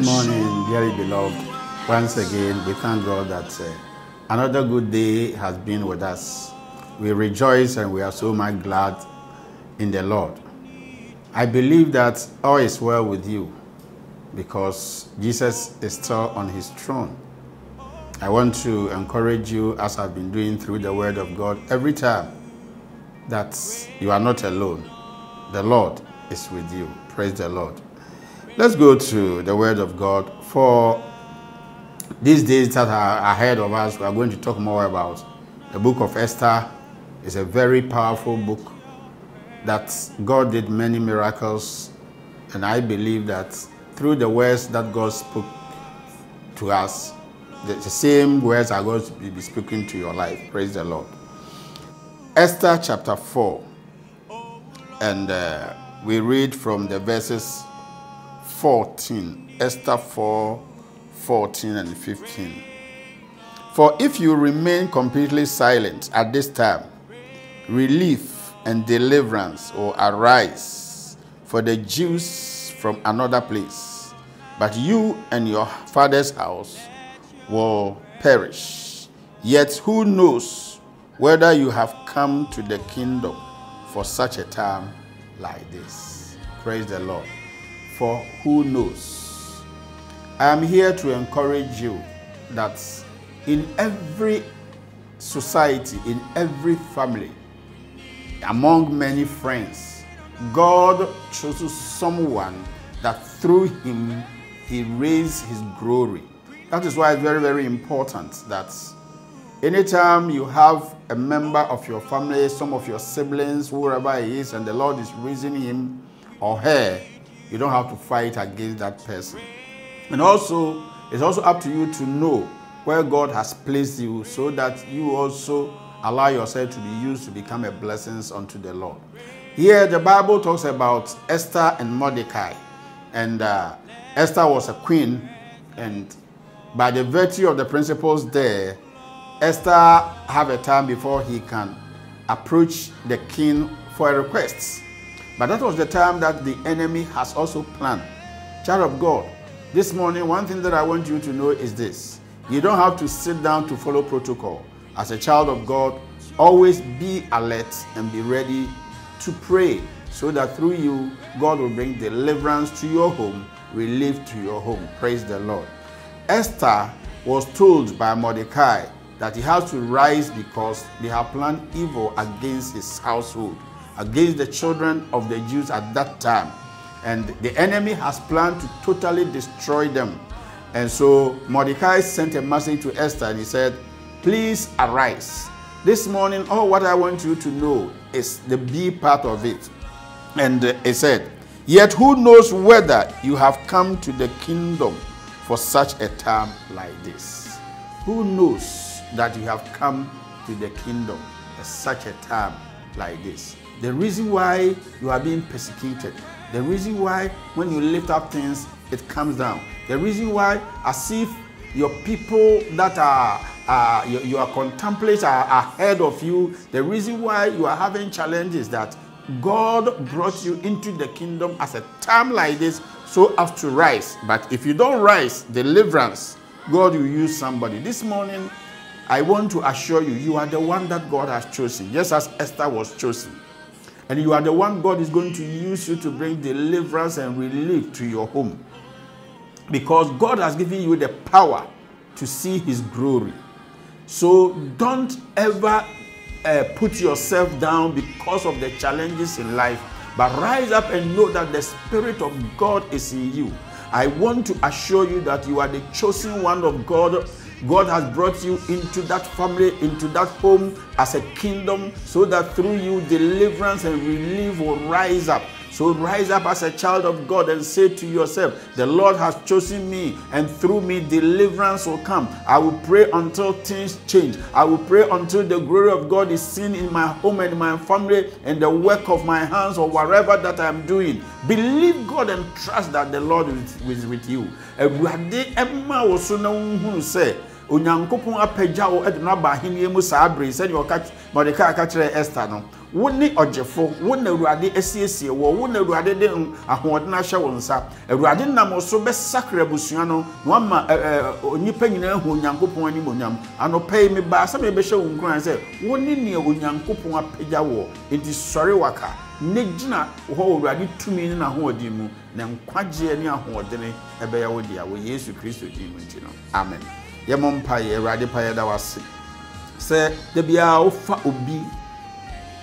Good morning, dearly beloved. Once again, we thank God that uh, another good day has been with us. We rejoice and we are so much glad in the Lord. I believe that all is well with you because Jesus is still on his throne. I want to encourage you, as I've been doing through the Word of God every time, that you are not alone. The Lord is with you. Praise the Lord. Let's go to the Word of God. For these days that are ahead of us, we are going to talk more about the book of Esther. It's a very powerful book that God did many miracles, and I believe that through the words that God spoke to us, the, the same words are going to be speaking to your life. Praise the Lord. Esther chapter 4, and uh, we read from the verses 14, Esther 4, 14 and 15. For if you remain completely silent at this time, relief and deliverance will arise for the Jews from another place, but you and your father's house will perish. Yet who knows whether you have come to the kingdom for such a time like this? Praise the Lord. For who knows? I am here to encourage you that in every society, in every family, among many friends, God chooses someone that through him he raised his glory. That is why it's very, very important that anytime you have a member of your family, some of your siblings, whoever he is, and the Lord is raising him or her, you don't have to fight against that person. And also, it's also up to you to know where God has placed you so that you also allow yourself to be used to become a blessing unto the Lord. Here, the Bible talks about Esther and Mordecai. And uh, Esther was a queen, and by the virtue of the principles there, Esther have a time before he can approach the king for a request. But that was the time that the enemy has also planned. Child of God, this morning, one thing that I want you to know is this. You don't have to sit down to follow protocol. As a child of God, always be alert and be ready to pray so that through you, God will bring deliverance to your home, relief to your home. Praise the Lord. Esther was told by Mordecai that he has to rise because they have planned evil against his household, against the children of the Jews at that time. And the enemy has planned to totally destroy them. And so Mordecai sent a message to Esther and he said, Please arise. This morning, all what I want you to know is the B part of it. And uh, he said, Yet who knows whether you have come to the kingdom for such a time like this? Who knows that you have come to the kingdom at such a time like this? The reason why you are being persecuted, the reason why when you lift up things, it comes down. The reason why, as if your people that are uh, you, you are contemplate are ahead of you, the reason why you are having challenges that God brought you into the kingdom as a time like this so as to rise. But if you don't rise, deliverance, God will use somebody. This morning, I want to assure you, you are the one that God has chosen, just as Esther was chosen. And you are the one God is going to use you to bring deliverance and relief to your home. Because God has given you the power to see His glory. So don't ever uh, put yourself down because of the challenges in life, but rise up and know that the Spirit of God is in you. I want to assure you that you are the chosen one of God. God has brought you into that family, into that home as a kingdom, so that through you deliverance and relief will rise up. So rise up as a child of God and say to yourself, The Lord has chosen me, and through me deliverance will come. I will pray until things change. I will pray until the glory of God is seen in my home and my family and the work of my hands or whatever that I'm doing. Believe God and trust that the Lord is with you. Onyankopɔn apagya wo de no aba ahenniɛ mu saa bere sɛdeɛ ɔka mɔdekai ka kyerɛ esther no wo ne ɔgyefo wo na awurade asiesie wɔ wo na awurade de ahoɔden ahyɛ wo nsa. Awurade nam so bɛsakra abusua no na wama onipa nyinaa hu onyankopɔn anim onyam. Anɔpa yi mebaa sɛ mebɛhyɛ wo nkuran sɛ wo ne nea onyankopɔn apagya wɔ enti sɔre waka. Ne gyina hɔ wɔ awurade tumi ne n'ahoɔden mu na nkwagyeɛ ne ahoɔden ɛbɛyɛ wo dea. Wɔ yesu kristo din mu nti no. Amen yɛmmɔ mpaeɛ awurade pa yɛda wase. Sɛ da biara wofa obi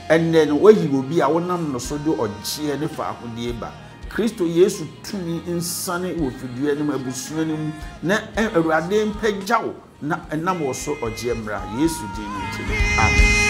ɛnɛ no wayi obi a wonam no so de ɔgyeɛ ne faahodie ba. Kristo yesu tumi nsane wɔ fidua no mu abusua no mu na awurade mpagya wo na ɛnam wɔ so ɔgyeɛ mmra. Yesu din no nti amen